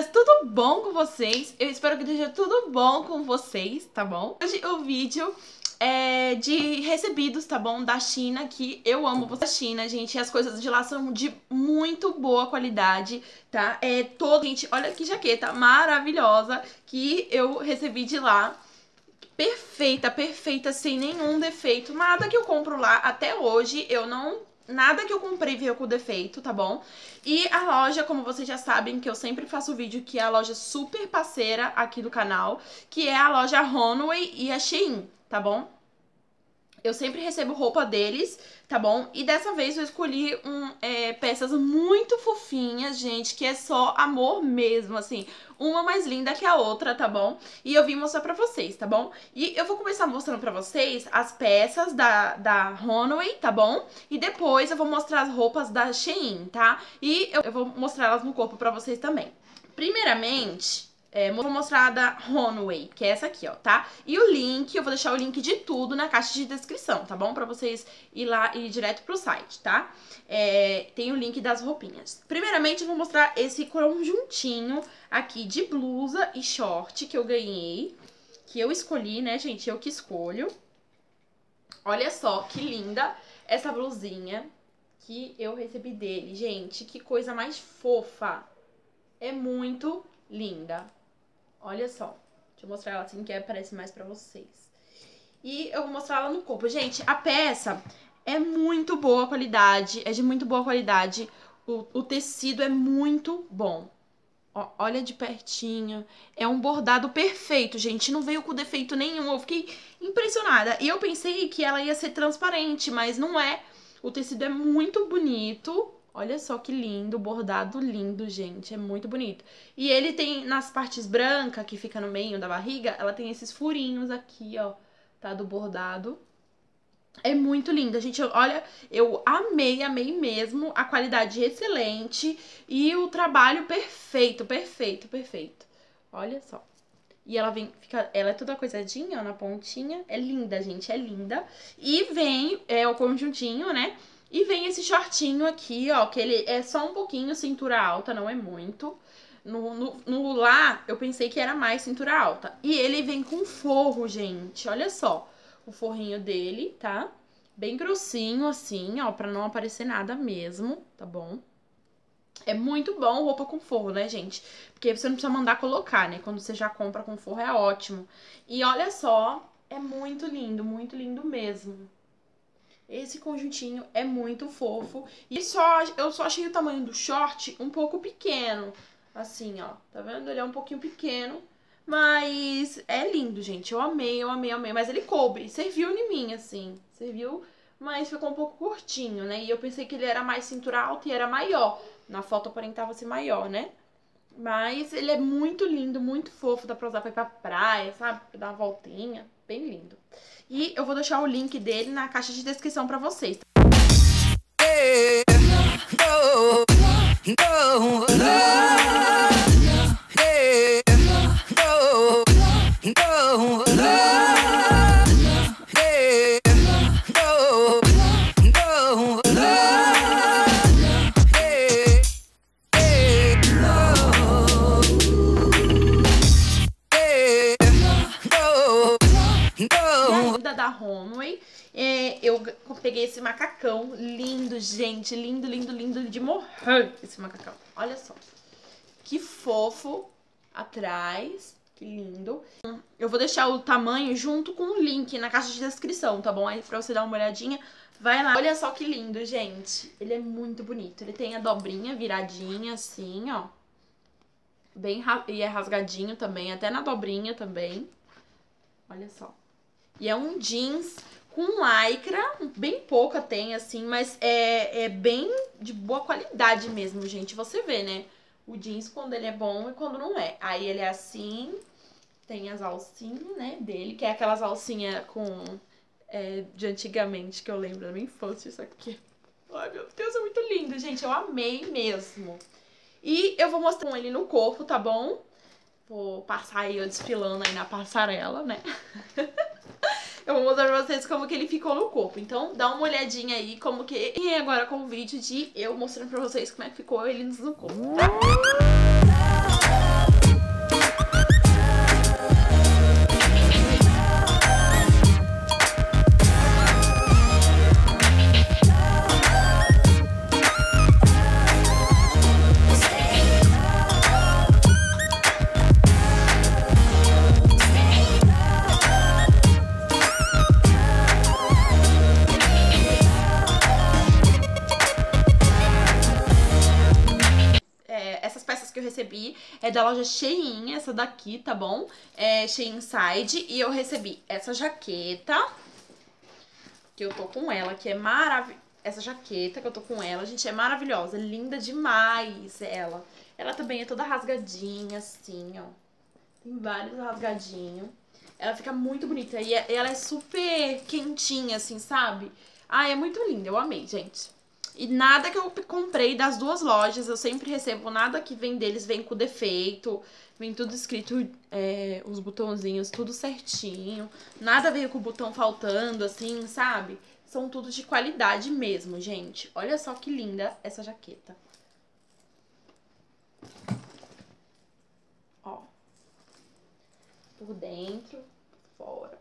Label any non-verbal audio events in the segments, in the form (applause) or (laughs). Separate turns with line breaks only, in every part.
lindas, tudo bom com vocês? Eu espero que esteja tudo bom com vocês, tá bom? Hoje o vídeo é de recebidos, tá bom? Da China, que eu amo da China, gente. as coisas de lá são de muito boa qualidade, tá? É todo, gente, olha que jaqueta maravilhosa que eu recebi de lá. Perfeita, perfeita, sem nenhum defeito. Nada que eu compro lá até hoje eu não Nada que eu comprei veio com defeito, tá bom? E a loja, como vocês já sabem, que eu sempre faço vídeo, que é a loja super parceira aqui do canal, que é a loja Runway e a Shein, tá bom? Eu sempre recebo roupa deles, tá bom? E dessa vez eu escolhi um, é, peças muito fofinhas, gente, que é só amor mesmo, assim. Uma mais linda que a outra, tá bom? E eu vim mostrar pra vocês, tá bom? E eu vou começar mostrando pra vocês as peças da, da Runway, tá bom? E depois eu vou mostrar as roupas da Shein, tá? E eu, eu vou mostrar elas no corpo pra vocês também. Primeiramente, é, vou mostrar a da Runway, que é essa aqui, ó, tá? E o link, eu vou deixar o link de tudo na caixa de descrição, tá bom? Pra vocês ir lá e ir direto pro site, tá? É, tem o link das roupinhas. Primeiramente, eu vou mostrar esse conjuntinho aqui de blusa e short que eu ganhei. Que eu escolhi, né, gente? Eu que escolho. Olha só que linda essa blusinha que eu recebi dele. Gente, que coisa mais fofa. É muito linda. Olha só. Deixa eu mostrar ela assim que aparece mais pra vocês. E eu vou mostrar ela no corpo. Gente, a peça é muito boa qualidade. É de muito boa qualidade. O, o tecido é muito bom. Ó, olha de pertinho. É um bordado perfeito, gente. Não veio com defeito nenhum. Eu fiquei impressionada. E eu pensei que ela ia ser transparente, mas não é. O tecido é muito bonito. Olha só que lindo, bordado lindo, gente. É muito bonito. E ele tem, nas partes brancas, que fica no meio da barriga, ela tem esses furinhos aqui, ó, tá? Do bordado. É muito linda, gente. Olha, eu amei, amei mesmo. A qualidade excelente e o trabalho perfeito, perfeito, perfeito. Olha só. E ela vem, fica, ela é toda coisadinha, ó, na pontinha. É linda, gente, é linda. E vem é, o conjuntinho, né? E vem esse shortinho aqui, ó, que ele é só um pouquinho cintura alta, não é muito. No, no, no, lá, eu pensei que era mais cintura alta. E ele vem com forro, gente. Olha só o forrinho dele, tá? Bem grossinho, assim, ó, pra não aparecer nada mesmo, tá bom? É muito bom roupa com forro, né, gente? Porque você não precisa mandar colocar, né? Quando você já compra com forro é ótimo. E olha só, é muito lindo, muito lindo mesmo. Esse conjuntinho é muito fofo. E só, eu só achei o tamanho do short um pouco pequeno. Assim, ó. Tá vendo? Ele é um pouquinho pequeno. Mas é lindo, gente. Eu amei, eu amei, amei. Mas ele coube. Serviu em mim, assim. Serviu, mas ficou um pouco curtinho, né? E eu pensei que ele era mais cintura alta e era maior. Na foto aparentava ser maior, né? Mas ele é muito lindo, muito fofo. Dá pra usar pra ir pra praia, sabe? Pra dar uma voltinha. Bem lindo. E eu vou deixar o link dele na caixa de descrição pra vocês. da Runway. É, eu peguei esse macacão lindo, gente. Lindo, lindo, lindo de morrer esse macacão. Olha só. Que fofo atrás. Que lindo. Eu vou deixar o tamanho junto com o link na caixa de descrição, tá bom? Aí pra você dar uma olhadinha, vai lá. Olha só que lindo, gente. Ele é muito bonito. Ele tem a dobrinha viradinha assim, ó. Bem, e é rasgadinho também, até na dobrinha também. Olha só. E é um jeans com lycra, bem pouca tem, assim, mas é, é bem de boa qualidade mesmo, gente. Você vê, né? O jeans quando ele é bom e quando não é. Aí ele é assim, tem as alcinhas, né, dele, que é aquelas alcinhas com... É, de antigamente, que eu lembro da minha infância, isso aqui. Ai, meu Deus, é muito lindo, gente. Eu amei mesmo. E eu vou mostrar ele no corpo, tá bom? Vou passar aí eu desfilando aí na passarela, né? (laughs) eu vou mostrar pra vocês como que ele ficou no corpo. Então, dá uma olhadinha aí como que... E agora com o vídeo de eu mostrando pra vocês como é que ficou ele no corpo, tá? Recebi é da loja Shein, essa daqui, tá bom? É Shein Inside. E eu recebi essa jaqueta, que eu tô com ela, que é maravilhosa. Essa jaqueta que eu tô com ela, gente, é maravilhosa, linda demais ela. Ela também é toda rasgadinha, assim, ó. Tem vários rasgadinhos. Ela fica muito bonita e é, ela é super quentinha, assim, sabe? Ah, é muito linda, eu amei, gente. E nada que eu comprei das duas lojas, eu sempre recebo nada que vem deles, vem com defeito, vem tudo escrito, é, os botãozinhos, tudo certinho. Nada veio com o botão faltando, assim, sabe? São tudo de qualidade mesmo, gente. Olha só que linda essa jaqueta. Ó. Por dentro, fora.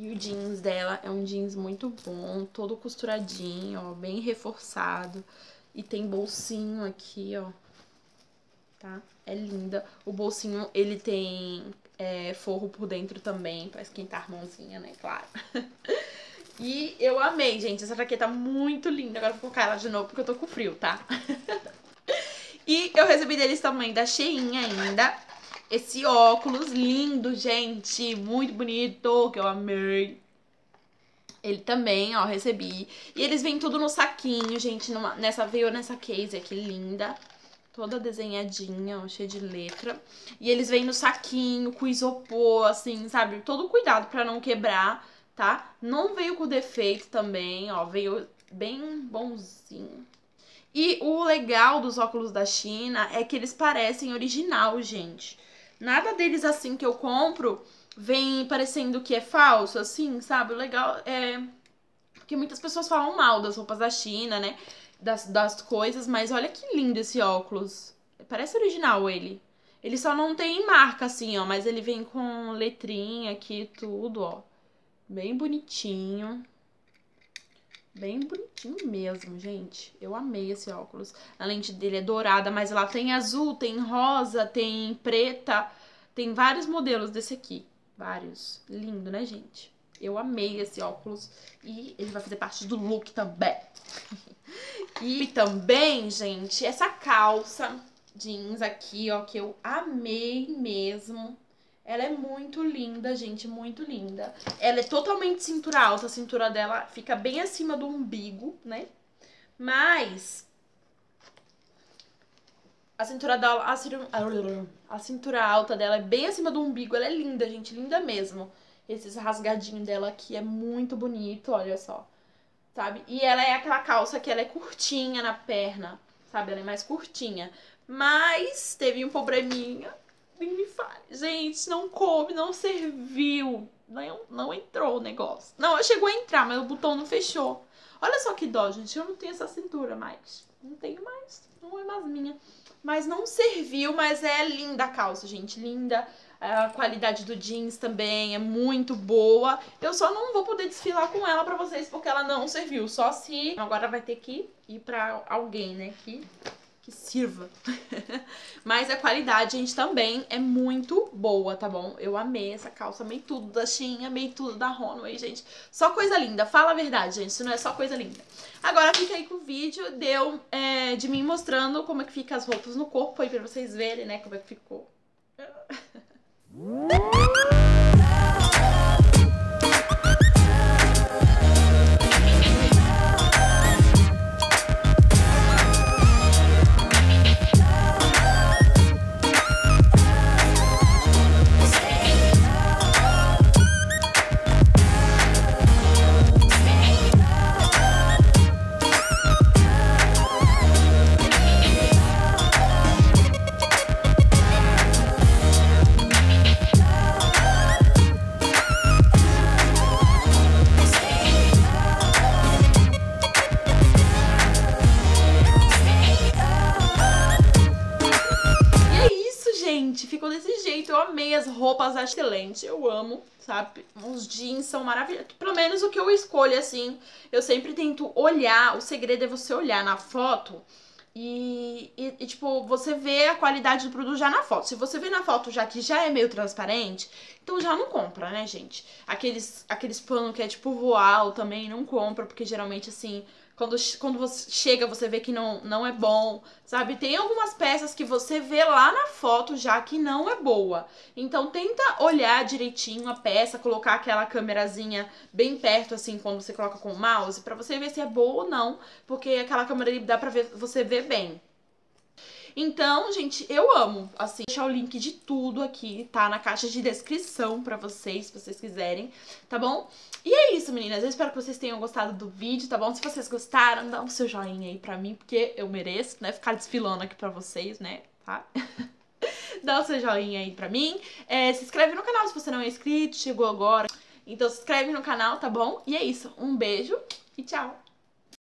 E o jeans dela é um jeans muito bom, todo costuradinho, ó, bem reforçado. E tem bolsinho aqui, ó. Tá? É linda. O bolsinho, ele tem é, forro por dentro também, pra esquentar a mãozinha, né? Claro. (laughs) e eu amei, gente. Essa jaqueta é muito linda. Agora vou colocar ela de novo porque eu tô com frio, tá? (laughs) e eu recebi deles também da cheinha ainda esse óculos lindo, gente, muito bonito, que eu amei. Ele também, ó, recebi. E eles vêm tudo no saquinho, gente, numa, nessa, veio nessa case aqui, linda. Toda desenhadinha, ó, cheia de letra. E eles vêm no saquinho, com isopor, assim, sabe? Todo cuidado pra não quebrar, tá? Não veio com defeito também, ó, veio bem bonzinho. E o legal dos óculos da China é que eles parecem original, gente. Nada deles assim que eu compro vem parecendo que é falso, assim, sabe? O legal é. Porque muitas pessoas falam mal das roupas da China, né? Das, das coisas, mas olha que lindo esse óculos. Parece original ele. Ele só não tem marca assim, ó, mas ele vem com letrinha aqui tudo, ó. Bem bonitinho. Bem bonitinho mesmo, gente. Eu amei esse óculos. A lente dele é dourada, mas ela tem azul, tem rosa, tem preta. Tem vários modelos desse aqui. Vários. Lindo, né, gente? Eu amei esse óculos. E ele vai fazer parte do look também. (laughs) e também, gente, essa calça jeans aqui, ó, que eu amei mesmo. Ela é muito linda, gente, muito linda. Ela é totalmente cintura alta, a cintura dela fica bem acima do umbigo, né? Mas a cintura dela, a, a cintura alta dela é bem acima do umbigo, ela é linda, gente, linda mesmo. Esses rasgadinhos dela aqui é muito bonito, olha só. Sabe? E ela é aquela calça que ela é curtinha na perna, sabe? Ela é mais curtinha. Mas teve um probleminha nem me fale. Gente, não coube, não serviu. Não, não entrou o negócio. Não, chegou a entrar, mas o botão não fechou. Olha só que dó, gente. Eu não tenho essa cintura mais. Não tenho mais. Não é mais minha. Mas não serviu, mas é linda a calça, gente. Linda. A qualidade do jeans também é muito boa. Eu só não vou poder desfilar com ela pra vocês porque ela não serviu. Só se agora vai ter que ir pra alguém, né? Que que sirva. (laughs) Mas a qualidade, gente, também é muito boa, tá bom? Eu amei essa calça, amei tudo da Shein, amei tudo da Runway, gente. Só coisa linda, fala a verdade, gente, isso não é só coisa linda. Agora fica aí com o vídeo deu, é, de mim mostrando como é que fica as roupas no corpo aí pra vocês verem, né, como é que ficou. (laughs) roupas excelentes, eu amo, sabe? Os jeans são maravilhosos. Pelo menos o que eu escolho, assim, eu sempre tento olhar. O segredo é você olhar na foto e, e, e, tipo, você vê a qualidade do produto já na foto. Se você vê na foto já que já é meio transparente, então já não compra, né, gente? Aqueles, aqueles pano que é tipo voal também não compra, porque geralmente, assim, quando, quando você chega, você vê que não, não é bom, sabe? Tem algumas peças que você vê lá na foto já que não é boa. Então tenta olhar direitinho a peça, colocar aquela câmerazinha bem perto, assim, quando você coloca com o mouse, para você ver se é boa ou não, porque aquela câmera dá pra ver, você ver bem. Então, gente, eu amo. Assim, deixar o link de tudo aqui, tá? Na caixa de descrição pra vocês, se vocês quiserem, tá bom? E é isso, meninas. Eu espero que vocês tenham gostado do vídeo, tá bom? Se vocês gostaram, dá um seu joinha aí pra mim, porque eu mereço, né? Ficar desfilando aqui pra vocês, né? Tá? (laughs) dá o seu joinha aí pra mim. É, se inscreve no canal se você não é inscrito, chegou agora. Então se inscreve no canal, tá bom? E é isso. Um beijo e tchau!